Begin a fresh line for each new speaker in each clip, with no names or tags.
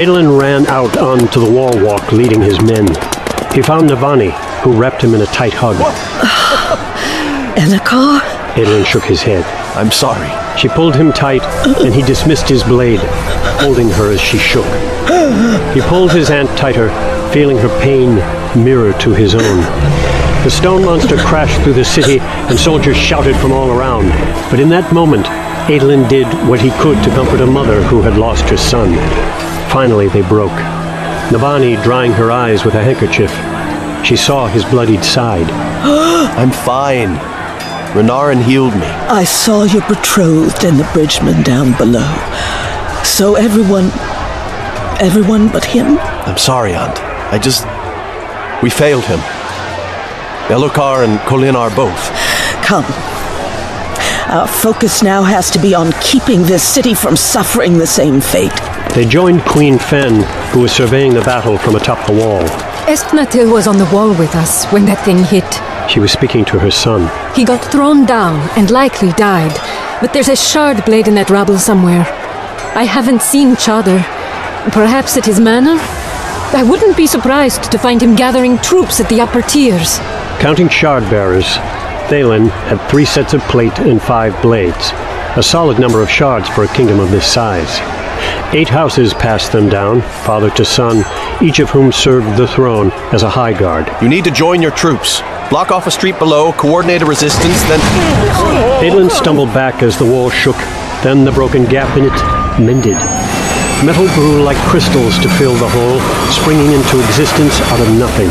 Adolin ran out onto the wall walk leading his men. He found Navani, who wrapped him in a tight hug.
Elhokar?
Adolin shook his head.
I'm sorry.
She pulled him tight, and he dismissed his blade, holding her as she shook. He pulled his aunt tighter, feeling her pain mirror to his own. The stone monster crashed through the city, and soldiers shouted from all around. But in that moment, Adolin did what he could to comfort a mother who had lost her son. Finally, they broke. Navani drying her eyes with a handkerchief. She saw his bloodied side.
I'm fine. Renarin healed me.
I saw your betrothed and the bridgeman down below. So everyone. everyone but him?
I'm sorry, Aunt. I just. We failed him. Elhokar and Kholinar both.
Come. Our focus now has to be on keeping this city from suffering the same fate.
They joined Queen Fen, who was surveying the battle from atop the wall.
Estnatil was on the wall with us when that thing hit.
She was speaking to her son.
He got thrown down and likely died, but there's a shard blade in that rubble somewhere. I haven't seen Chadar. Perhaps at his manor? I wouldn't be surprised to find him gathering troops at the upper tiers.
Counting shard bearers, Thaylen had three sets of plate and five blades, a solid number of shards for a kingdom of this size. Eight houses passed them down, father to son, each of whom served the throne as a high guard.
You need to join your troops. Block off a street below, coordinate a resistance, then.
Adolin stumbled back as the wall shook, then the broken gap in it mended. Metal grew like crystals to fill the hole, springing into existence out of nothing.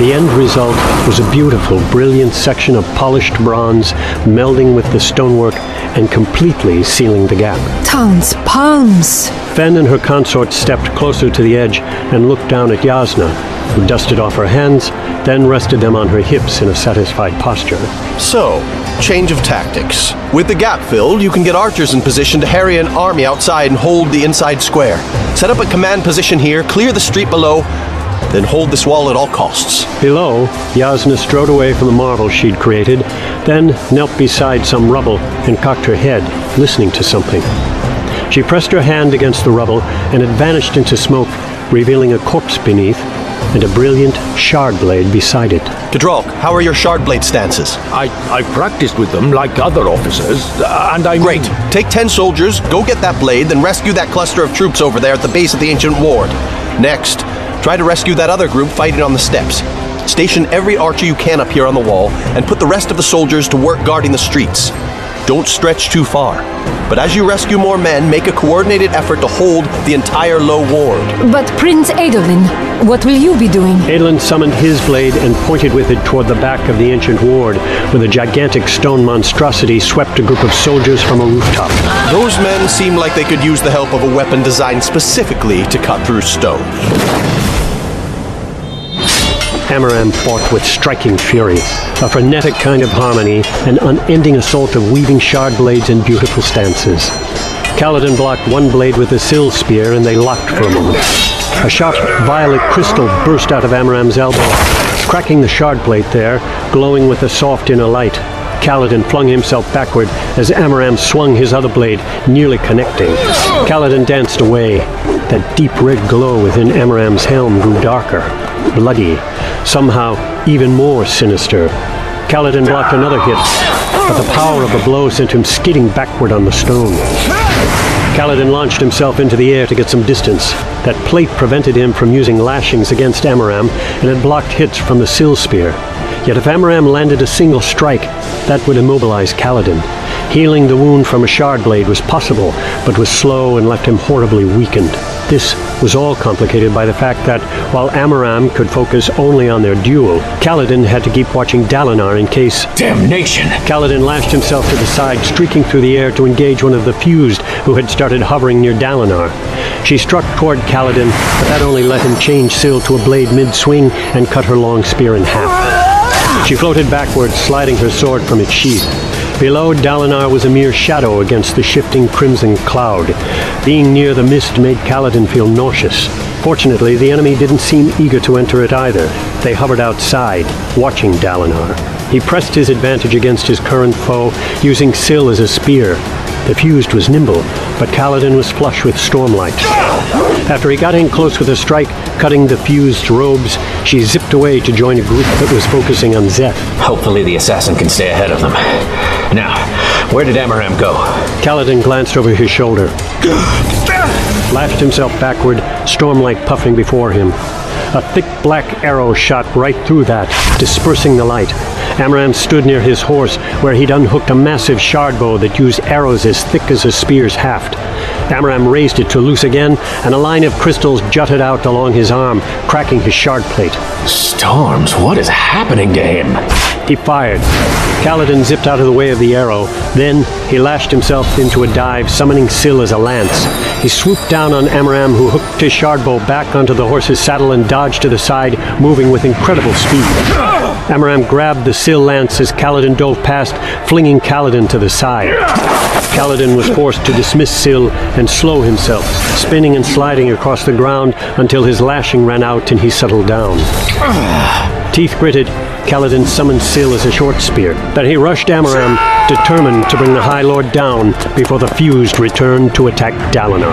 The end result was a beautiful, brilliant section of polished bronze melding with the stonework and completely sealing the gap.
Town's palms.
Fen and her consort stepped closer to the edge and looked down at Jasnah, who dusted off her hands, then rested them on her hips in a satisfied posture.
So, change of tactics. With the gap filled, you can get archers in position to harry an army outside and hold the inside square. Set up a command position here, clear the street below, then hold this wall at all costs.
Below, Jasnah strode away from the marvel she'd created, then knelt beside some rubble and cocked her head, listening to something. She pressed her hand against the rubble, and it vanished into smoke, revealing a corpse beneath and a brilliant shard blade beside it.
Kdralk, how are your shard blade stances?
I, I practiced with them like other officers, uh, and I.
Great. Take ten soldiers, go get that blade, then rescue that cluster of troops over there at the base of the ancient ward. Next, try to rescue that other group fighting on the steps. Station every archer you can up here on the wall, and put the rest of the soldiers to work guarding the streets. Don't stretch too far. But as you rescue more men, make a coordinated effort to hold the entire low ward.
But Prince Adolin, what will you be doing?
Adolin summoned his blade and pointed with it toward the back of the ancient ward, where the gigantic stone monstrosity swept a group of soldiers from a rooftop.
Those men seem like they could use the help of a weapon designed specifically to cut through stone.
Amaram fought with striking fury, a frenetic kind of harmony, an unending assault of weaving shard blades and beautiful stances. Kaladin blocked one blade with a Syl spear, and they locked for a moment. A sharp violet crystal burst out of Amaram's elbow, cracking the shard plate there, glowing with a soft inner light. Kaladin flung himself backward as Amaram swung his other blade, nearly connecting. Kaladin danced away. That deep red glow within Amaram's helm grew darker, bloody, somehow even more sinister. Kaladin blocked another hit, but the power of the blow sent him skidding backward on the stone. Kaladin launched himself into the air to get some distance. That plate prevented him from using lashings against Amaram, and it blocked hits from the Syl spear. Yet if Amaram landed a single strike, that would immobilize Kaladin. Healing the wound from a shard blade was possible, but was slow and left him horribly weakened. This was all complicated by the fact that, while Amaram could focus only on their duel, Kaladin had to keep watching Dalinar in case...
Damnation!
Kaladin lashed himself to the side, streaking through the air to engage one of the fused who had started hovering near Dalinar. She struck toward Kaladin, but that only let him change Syl to a blade mid-swing and cut her long spear in half. She floated backward, sliding her sword from its sheath. Below, Dalinar was a mere shadow against the shifting crimson cloud. Being near the mist made Kaladin feel nauseous. Fortunately, the enemy didn't seem eager to enter it either. They hovered outside, watching Dalinar. He pressed his advantage against his current foe, using Syl as a spear. The fused was nimble, but Kaladin was flush with stormlight. After he got in close with a strike, cutting the fused robes, she zipped away to join a group that was focusing on Szeth.
Hopefully the assassin can stay ahead of them. Now, where did Amaram go?
Kaladin glanced over his shoulder, lashed himself backward, stormlight puffing before him. A thick black arrow shot right through that, dispersing the light. Amaram stood near his horse, where he'd unhooked a massive shard bow that used arrows as thick as a spear's haft. Amaram raised it to loose again, and a line of crystals jutted out along his arm, cracking his shard plate.
Storms, what is happening to him?
He fired. Kaladin zipped out of the way of the arrow. Then he lashed himself into a dive, summoning Syl as a lance. He swooped down on Amaram, who hooked his shardbow back onto the horse's saddle and dodged to the side, moving with incredible speed. Amaram grabbed the Syl lance as Kaladin dove past, flinging Kaladin to the side. Kaladin was forced to dismiss Syl and slow himself, spinning and sliding across the ground until his lashing ran out and he settled down. Teeth gritted, Kaladin summoned Syl as a short spear. Then he rushed Amaram, determined to bring the High Lord down before the fused returned to attack Dalinar.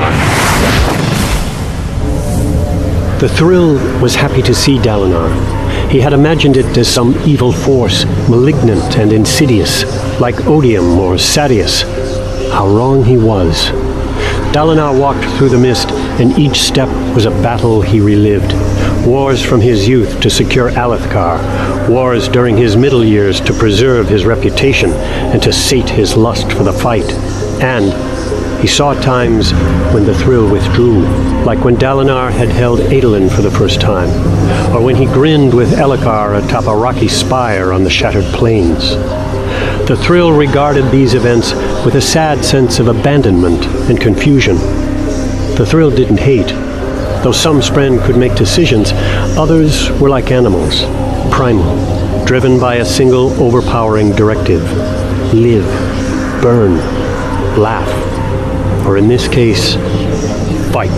The Thrill was happy to see Dalinar. He had imagined it as some evil force, malignant and insidious, like Odium or Sadeas. How wrong he was. Dalinar walked through the mist, and each step was a battle he relived. Wars from his youth to secure Alethkar, wars during his middle years to preserve his reputation and to sate his lust for the fight. And he saw times when the thrill withdrew, like when Dalinar had held Adolin for the first time, or when he grinned with Elhokar atop a rocky spire on the shattered plains. The thrill regarded these events with a sad sense of abandonment and confusion. The thrill didn't hate. Though some Spren could make decisions, others were like animals, primal, driven by a single overpowering directive live, burn, laugh, or in this case, fight.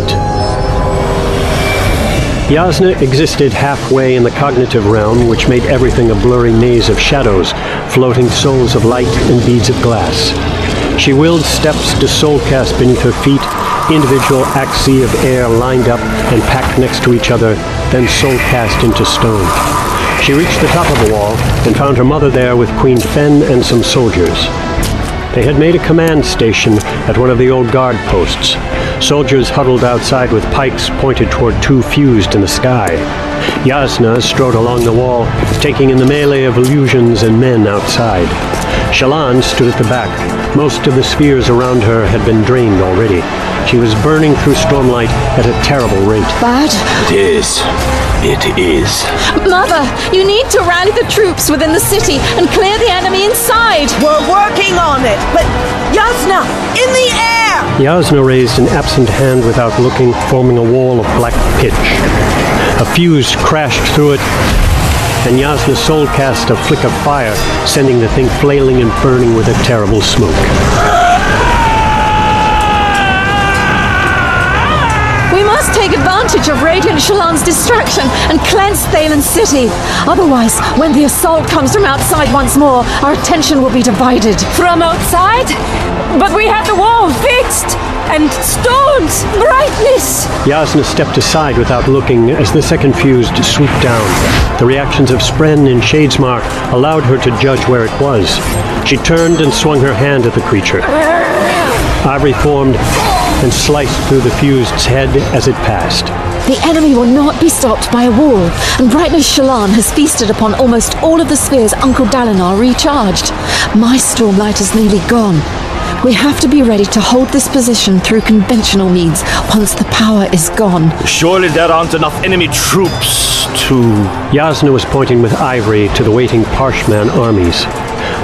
Jasnah existed halfway in the cognitive realm, which made everything a blurry maze of shadows, floating souls of light and beads of glass. She willed steps to soulcast beneath her feet, individual axes of air lined up and packed next to each other, then soulcast into stone. She reached the top of the wall and found her mother there with Queen Fen and some soldiers. They had made a command station at one of the old guard posts. Soldiers huddled outside with pikes pointed toward two fused in the sky. Jasnah strode along the wall, taking in the melee of illusions and men outside. Shallan stood at the back. Most of the spheres around her had been drained already. She was burning through stormlight at a terrible rate.
Bad?
It is. It is.
Mother, you need to rally the troops within the city and clear the enemy inside.
We're working on it, but Jasnah, in the air!
Jasnah raised an absent hand without looking, forming a wall of black pitch. A fuse crashed through it, and Jasnah's soul cast a flick of fire, sending the thing flailing and burning with a terrible smoke.
We must take advantage of Radiant Shallan's distraction and cleanse Thaylen City. Otherwise, when the assault comes from outside once more, our attention will be divided.
From outside? But we have the wall fixed! And stones! Brightness!
Jasnah stepped aside without looking as the second fuse swooped down. The reactions of Spren and Shadesmar allowed her to judge where it was. She turned and swung her hand at the creature. Ivory formed and sliced through the fused's head as it passed.
The enemy will not be stopped by a wall, and Brightness Shallan has feasted upon almost all of the spheres Uncle Dalinar recharged. My stormlight is nearly gone. We have to be ready to hold this position through conventional means once the power is gone.
Surely there aren't enough enemy troops to.
Jasnah was pointing with ivory to the waiting Parshman armies.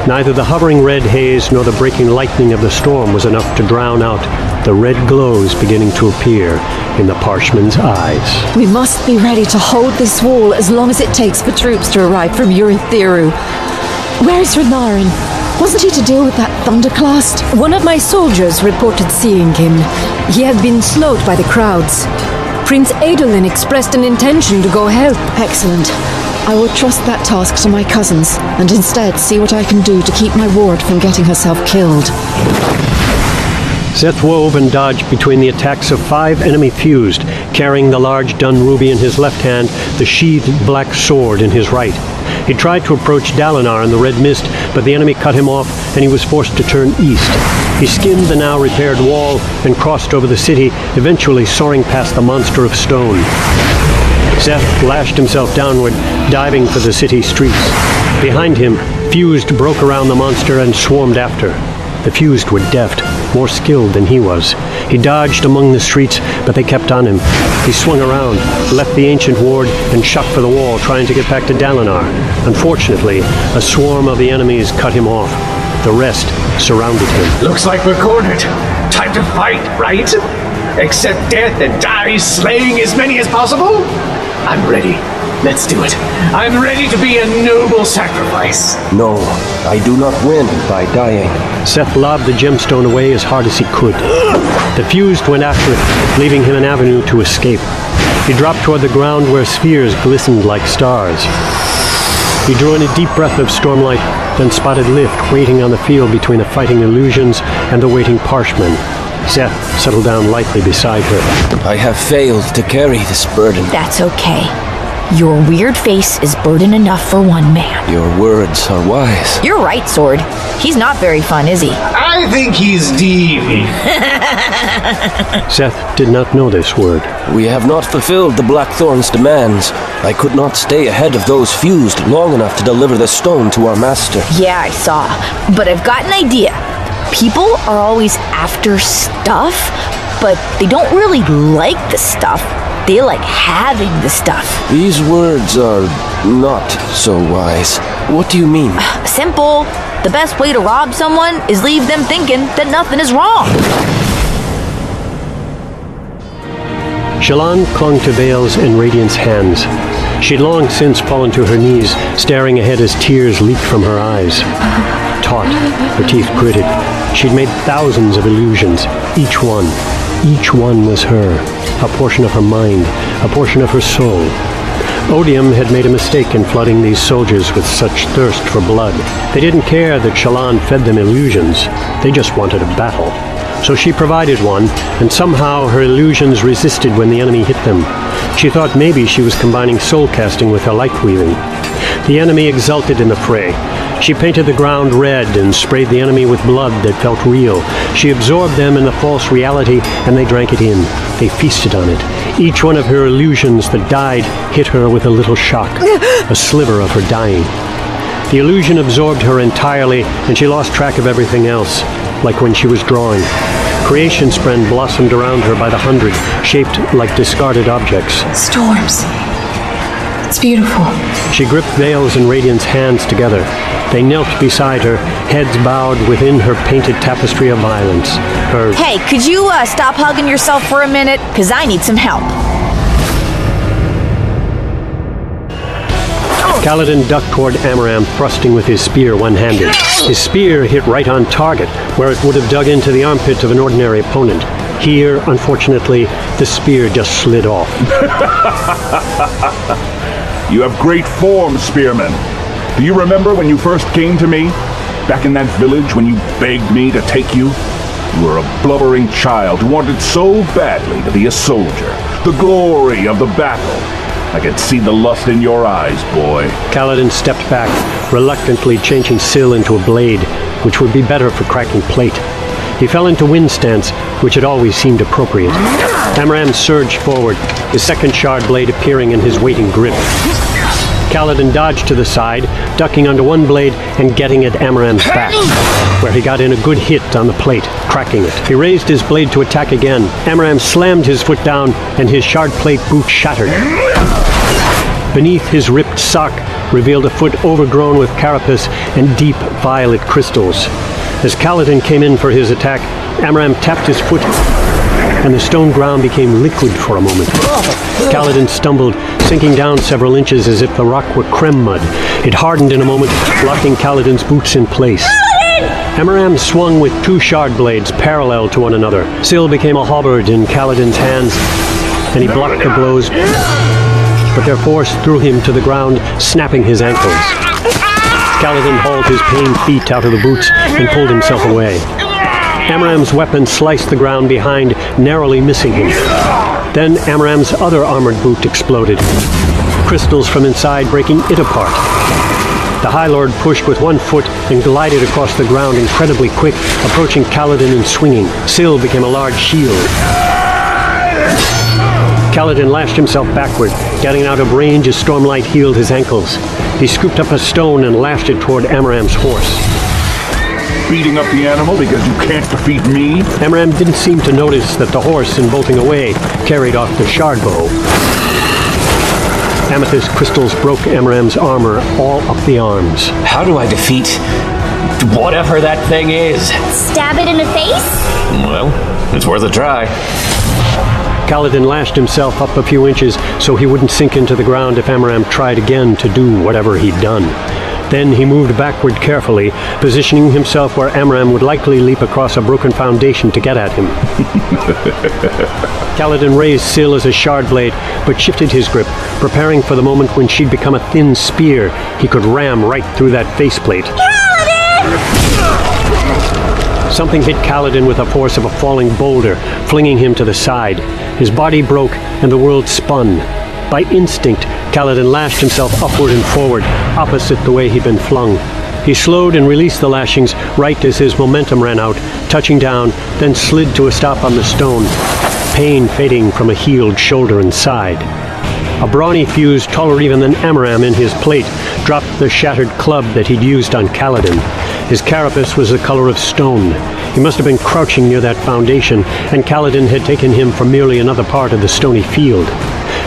Neither the hovering red haze nor the breaking lightning of the storm was enough to drown out the red glows beginning to appear in the Parshman's eyes.
We must be ready to hold this wall as long as it takes for troops to arrive from Urithiru. Where is Renarin? Wasn't he to deal with that thunderclast?
One of my soldiers reported seeing him. He had been slowed by the crowds. Prince Adolin expressed an intention to go help.
Excellent. I will trust that task to my cousins and instead see what I can do to keep my ward from getting herself killed.
Szeth wove and dodged between the attacks of five enemy fused, carrying the large dun ruby in his left hand, the sheathed black sword in his right. He tried to approach Dalinar in the red mist, but the enemy cut him off, and he was forced to turn east. He skimmed the now repaired wall and crossed over the city, eventually soaring past the monster of stone. Szeth lashed himself downward, diving for the city streets. Behind him, Fused broke around the monster and swarmed after. The Fused were deft, more skilled than he was. He dodged among the streets, but they kept on him. He swung around, left the ancient ward, and shot for the wall, trying to get back to Dalinar. Unfortunately, a swarm of the enemies cut him off. The rest surrounded him.
Looks like we're cornered. Time to fight, right? Accept death and die slaying as many as possible? I'm ready. Let's do it. I'm ready to be a noble sacrifice.
No, I do not win by dying.
Szeth lobbed the gemstone away as hard as he could. The fused went after it, leaving him an avenue to escape. He dropped toward the ground where spheres glistened like stars. He drew in a deep breath of stormlight, then spotted Lift waiting on the field between the fighting illusions and the waiting parshmen. Szeth settled down lightly beside her.
I have failed to carry this burden.
That's okay. Your weird face is burden enough for one man.
Your words are wise.
You're right, Sword. He's not very fun, is he?
I think he's deviant.
Szeth did not know this word.
We have not fulfilled the Blackthorn's demands. I could not stay ahead of those fused long enough to deliver the stone to our master.
Yeah, I saw. But I've got an idea. People are always after stuff, but they don't really like the stuff. They like having the stuff.
These words are not so wise. What do you mean?
Uh, simple. The best way to rob someone is leave them thinking that nothing is wrong.
Shallan clung to Veil's and Radiant's hands. She'd long since fallen to her knees, staring ahead as tears leaked from her eyes. Taut, her teeth gritted, she'd made thousands of illusions, each one. Each one was her, a portion of her mind, a portion of her soul. Odium had made a mistake in flooding these soldiers with such thirst for blood. They didn't care that Shallan fed them illusions. They just wanted a battle. So she provided one, and somehow her illusions resisted when the enemy hit them. She thought maybe she was combining soul casting with her light weaving. The enemy exulted in the fray. She painted the ground red and sprayed the enemy with blood that felt real. She absorbed them in the false reality, and they drank it in. They feasted on it. Each one of her illusions that died hit her with a little shock, a sliver of her dying. The illusion absorbed her entirely, and she lost track of everything else, like when she was drawing. Creation spren blossomed around her by the hundred, shaped like discarded objects.
Storms. It's beautiful.
She gripped Veil's and Radiant's hands together. They knelt beside her, heads bowed within her painted tapestry of violence. Her
Hey, could you uh, stop hugging yourself for a minute? Because I need some help.
Kaladin ducked toward Amaram, thrusting with his spear one-handed. His spear hit right on target, where it would have dug into the armpit of an ordinary opponent. Here, unfortunately, the spear just slid off.
You have great form, Spearman. Do you remember when you first came to me? Back in that village when you begged me to take you? You were a blubbering child who wanted so badly to be a soldier. The glory of the battle. I could see the lust in your eyes, boy.
Kaladin stepped back, reluctantly changing Syl into a blade, which would be better for cracking plate. He fell into wind stance, which had always seemed appropriate. Amaram surged forward, his second shard blade appearing in his waiting grip. Kaladin dodged to the side, ducking under one blade and getting at Amaram's back, where he got in a good hit on the plate, cracking it. He raised his blade to attack again. Amaram slammed his foot down, and his shard plate boot shattered. Beneath his ripped sock revealed a foot overgrown with carapace and deep violet crystals. As Kaladin came in for his attack, Amaram tapped his foot, and the stone ground became liquid for a moment. Kaladin stumbled, sinking down several inches as if the rock were creme mud. It hardened in a moment, locking Kaladin's boots in place. Amaram swung with two shard blades parallel to one another. Syl became a halberd in Kaladin's hands, and he blocked the blows, but their force threw him to the ground, snapping his ankles. Kaladin hauled his pained feet out of the boots and pulled himself away. Amaram's weapon sliced the ground behind, narrowly missing him. Then Amaram's other armored boot exploded, crystals from inside breaking it apart. The High Lord pushed with one foot and glided across the ground incredibly quick, approaching Kaladin and swinging. Syl became a large shield. Kaladin lashed himself backward, getting out of range as Stormlight healed his ankles. He scooped up a stone and lashed it toward Amaram's horse.
Beating up the animal because you can't defeat me?
Amaram didn't seem to notice that the horse, in bolting away, carried off the shard bow. Amethyst crystals broke Amaram's armor all up the arms.
How do I defeat whatever that thing is?
Stab it in the face?
Well, it's worth a try.
Kaladin lashed himself up a few inches so he wouldn't sink into the ground if Amaram tried again to do whatever he'd done. Then he moved backward carefully, positioning himself where Amaram would likely leap across a broken foundation to get at him. Kaladin raised Syl as a shard blade, but shifted his grip, preparing for the moment when she'd become a thin spear he could ram right through that faceplate. Something hit Kaladin with the force of a falling boulder, flinging him to the side. His body broke, and the world spun. By instinct, Kaladin lashed himself upward and forward, opposite the way he'd been flung. He slowed and released the lashings right as his momentum ran out, touching down, then slid to a stop on the stone, pain fading from a healed shoulder and side. A brawny fuse taller even than Amaram in his plate dropped the shattered club that he'd used on Kaladin. His carapace was the color of stone. He must have been crouching near that foundation, and Kaladin had taken him for merely another part of the stony field.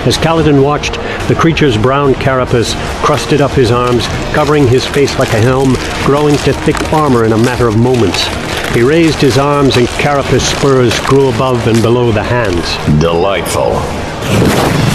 As Kaladin watched, the creature's brown carapace crusted up his arms, covering his face like a helm, growing to thick armor in a matter of moments. He raised his arms and carapace spurs grew above and below the hands.
Delightful.